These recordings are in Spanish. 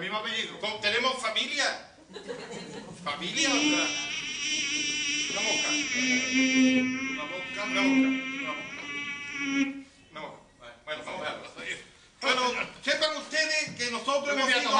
mismo apellido. Con- tenemos familia. Familia. Una mosca. Una mosca, una mosca. Una mosca. Una mosca. Bueno, vamos a dejarlo. Bueno, sepan ustedes que nosotros hemos voy a sido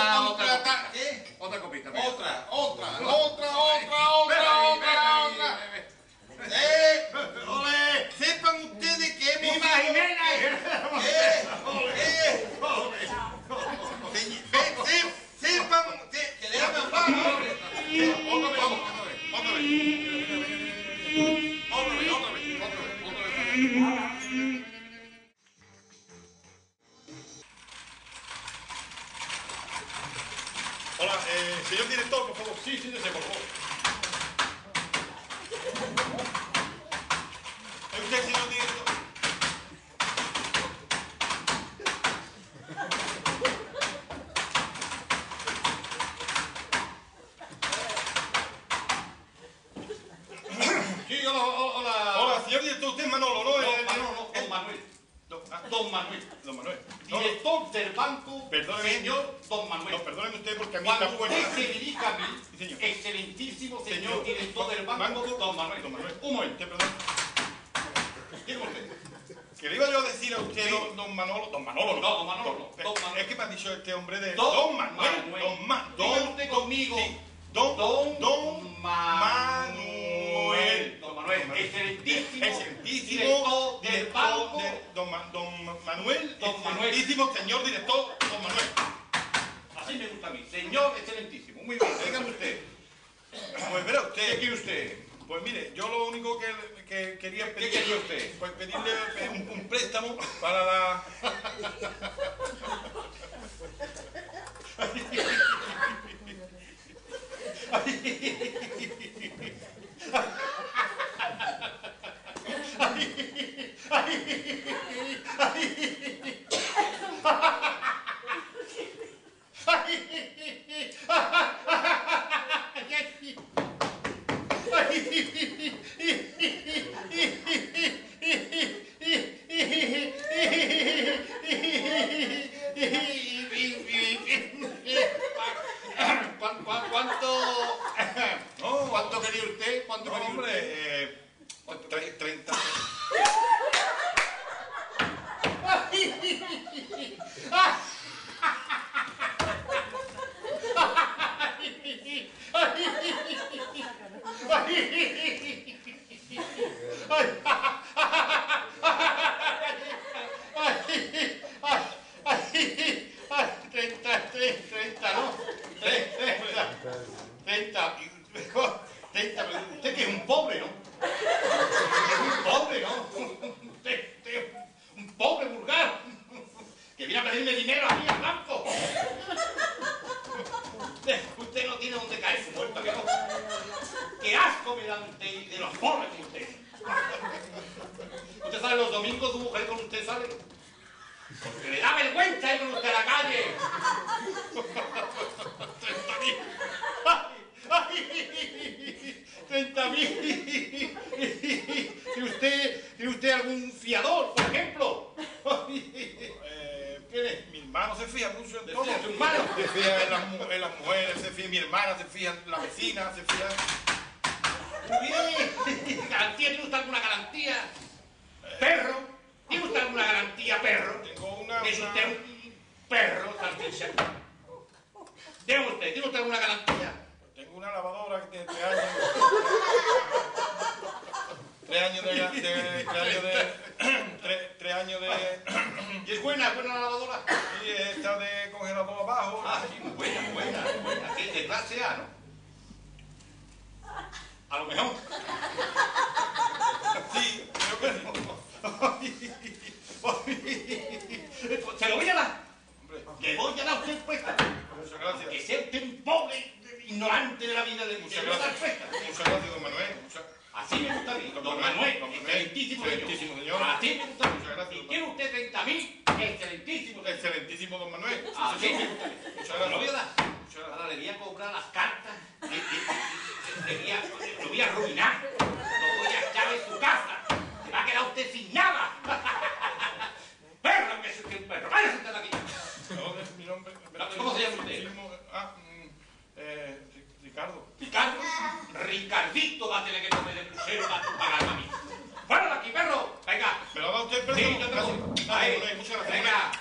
señor director, por favor. Sí, siéntese, por favor. ¿Es usted, señor director? Sí, hola, hola. Hola, señor director, usted es Manolo, ¿no? No, Eh, Manolo, no, don Manuel. Don, ah, Don Manuel. don Manuel. Del banco, Perdóneme. señor Don Manuel. no, perdóneme usted porque a mí Cuando usted se dirija a mí, Sí, señor. excelentísimo señor, Señor, director del banco, banco, Don Manuel. Don Manuel. Un momento. Perdón. Que le iba yo a decir a usted, Sí. don, don Manolo, don Manolo, No, don Manolo no, don Manuel. Es que me ha dicho este hombre de... Don Manuel. Manuel. Don Ma... Don... don- conmigo. sí, Don... Don, Don... Manuel. Excelentísimo. Excelentísimo Director del banco. de- don, Ma- don Manuel, Don Manuel. excelentísimo señor director, don Manuel. Así me gusta a mí. Señor excelentísimo. Muy bien. Dígame usted. Pues verá ¿Qué usted, quiere usted? pues mire, yo lo único que, que quería ¿Qué pedir, quería usted? pues pedirle eh, un, un préstamo para la... ¿Cuán- cuán- ¿Cuánto, No, cuánto quería usted? ¿Cuánto no, quería hombre, usted? eh, tre- 30... Treinta, tre- treinta, ¿no? Tre- Treinta. Treinta. Treinta. pero Usted que es un pobre, ¿no? Es un pobre, ¿no? Usted, usted, un pobre vulgar. Que viene a pedirme dinero a mí al banco. Usted, usted no tiene donde caer su muerto, que no. Y de los pobres que usted. Usted sale los domingos, su mujer con usted sale. Porque le da vergüenza ir con usted a la calle. Treinta mil. ¡Ay! Treinta mil. ¿Tiene usted, ¿Tiene usted algún fiador, por ejemplo? Eh, ¿Quién es? mi hermano se fija mucho en ¿De todo. su hermano? Se fija en las, en las mujeres, se fija en mi hermana, se fija en la vecina, se fija... Bien. ¿Garantía? ¿Tiene usted alguna garantía? ¿Perro? ¿Tiene usted alguna garantía, perro? Tengo una... ¿Es usted un perro, salchicha? Dígame usted, ¿tiene usted alguna garantía? Tengo una lavadora que tiene tres años. tres años de... de- tres años de... tres, tres años de... ¿Y es buena, es buena la lavadora? y esta de congelador abajo. Ah, sí, buena, buena, buena. Es de clase A, ¿no? Mejor. Sí, creo que sí. Se lo voy a dar. Le voy a dar a usted préstamo. muchas Que gracias. sea usted un pobre ignorante de la vida de Muchas gracias. Muchas gracias, don Manuel. Muchas- Así me gusta a mí, don, Don Manuel, excelentísimo señor. Así me gusta a mí. Muchas gracias, Y quiere usted 30 mil, excelentísimo. Excelentísimo don Manuel. Así me gusta a mí. Muchas Se lo voy a gracias. dar. Ahora le voy a cobrar las cartas, voy a- lo voy a arruinar, lo voy a echar en su casa, se va a quedar usted sin nada. Perro, que es un perro, váyase usted de aquí. Mi nombre. ¿Cómo se llama usted? Ah, mm, eh, Ri- Ricardo. Ricardo, Ricardito, dátele que no me dé crucero para tu pagar a mí. ¡Fuera de aquí, perro! Venga. ¿Me lo da usted, Sí, yo te doy. Gracias, Ahí. muchas gracias. Venga,